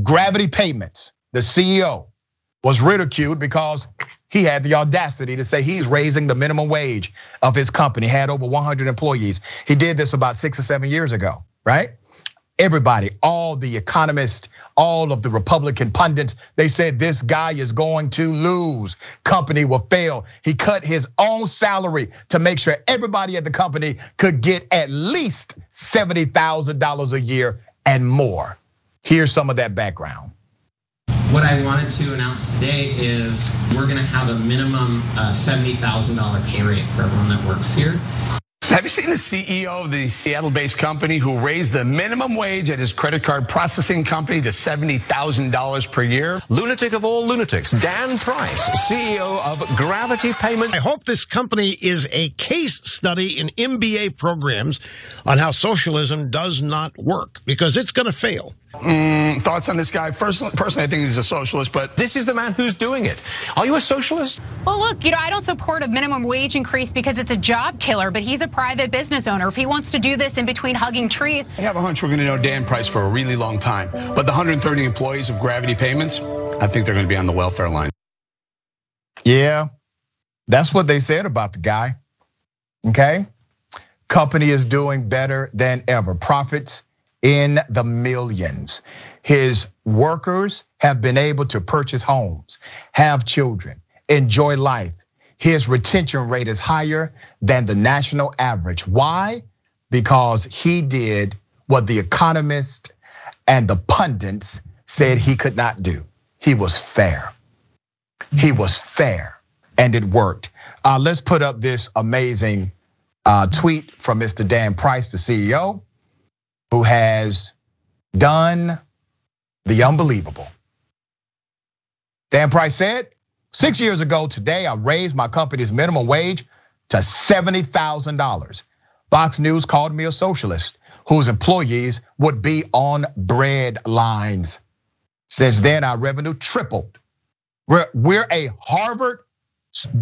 Gravity Payments, the CEO, was ridiculed because he had the audacity to say he's raising the minimum wage of his company, had over 100 employees. He did this about six or seven years ago, right? Everybody, all the economists, all of the Republican pundits, they said this guy is going to lose. Company will fail. He cut his own salary to make sure everybody at the company could get at least $70,000 a year and more. Here's some of that background. What I wanted to announce today is we're gonna have a minimum uh, $70,000 pay rate for everyone that works here. Have seen the CEO of the Seattle based company who raised the minimum wage at his credit card processing company to $70,000 per year? Lunatic of all lunatics, Dan Price, CEO of Gravity Payments. I hope this company is a case study in MBA programs on how socialism does not work because it's going to fail. Mm, thoughts on this guy? Personally, personally, I think he's a socialist, but this is the man who's doing it. Are you a socialist? Well, look, you know, I don't support a minimum wage increase because it's a job killer, but he's a private business owner. If he wants to do this in between hugging trees. I have a hunch we're going to know Dan Price for a really long time. But the 130 employees of Gravity Payments, I think they're going to be on the welfare line. Yeah, that's what they said about the guy. Okay. Company is doing better than ever. Profits in the millions. His workers have been able to purchase homes, have children, enjoy life. His retention rate is higher than the national average. Why? Because he did what the economists and the pundits said he could not do. He was fair. He was fair and it worked. Uh, let's put up this amazing uh, tweet from Mr. Dan Price, the CEO who has done the unbelievable. Dan Price said, six years ago today, I raised my company's minimum wage to $70,000. Fox News called me a socialist whose employees would be on bread lines. Since then, our revenue tripled. We're, we're a Harvard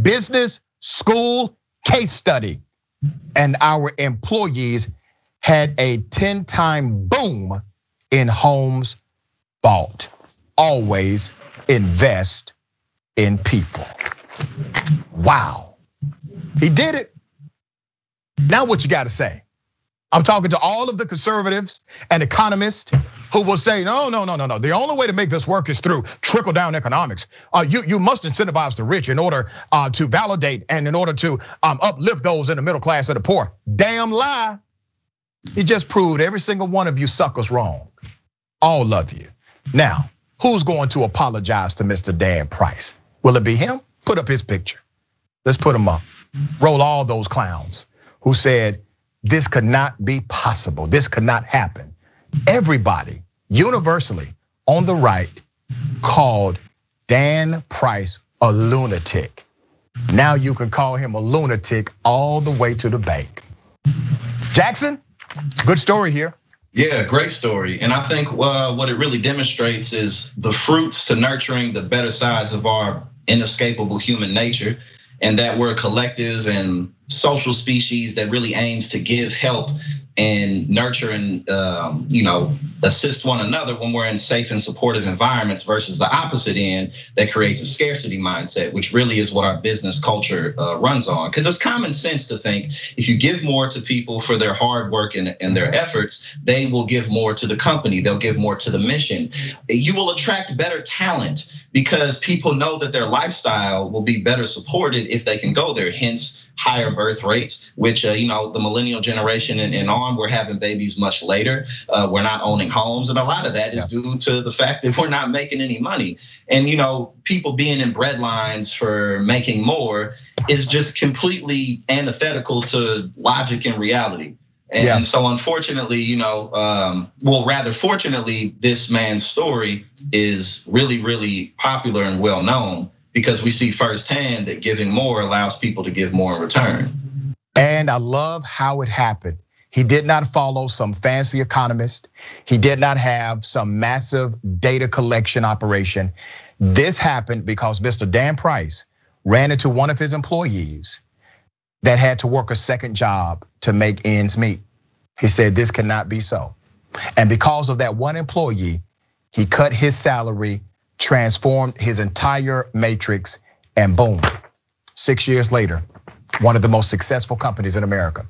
business school case study, and our employees had a 10 time boom in homes bought. Always invest in people. Wow. He did it. Now, what you got to say? I'm talking to all of the conservatives and economists who will say, no, no, no, no, no. The only way to make this work is through trickle down economics. Uh, you, you must incentivize the rich in order uh, to validate and in order to um, uplift those in the middle class and the poor. Damn lie. He just proved every single one of you suckers wrong. All of you. Now, who's going to apologize to Mr. Dan Price? Will it be him? Put up his picture. Let's put him up. Roll all those clowns who said this could not be possible. This could not happen. Everybody universally on the right called Dan Price a lunatic. Now you can call him a lunatic all the way to the bank. Jackson, Good story here. Yeah, great story. And I think uh, what it really demonstrates is the fruits to nurturing the better sides of our inescapable human nature, and that we're a collective and social species that really aims to give help and nurture and um, you know assist one another when we're in safe and supportive environments versus the opposite end that creates a scarcity mindset which really is what our business culture uh, runs on. Because it's common sense to think if you give more to people for their hard work and, and their efforts they will give more to the company. They'll give more to the mission. You will attract better talent because people know that their lifestyle will be better supported if they can go there hence higher birth rates, which uh, you know the millennial generation and, on we're having babies much later. Uh, we're not owning homes, and a lot of that is yeah. due to the fact that we're not making any money. And you know, people being in bread lines for making more is just completely antithetical to logic and reality. And, yeah. so, unfortunately, you know, um, well, rather fortunately, this man's story is really, really popular and well known because we see firsthand that giving more allows people to give more in return. And I love how it happened. He did not follow some fancy economist. He did not have some massive data collection operation. This happened because Mr. Dan Price ran into one of his employees that had to work a second job to make ends meet. He said, This cannot be so. And because of that one employee, He cut his salary, transformed his entire matrix, and boom, six years later, one of the most successful companies in America.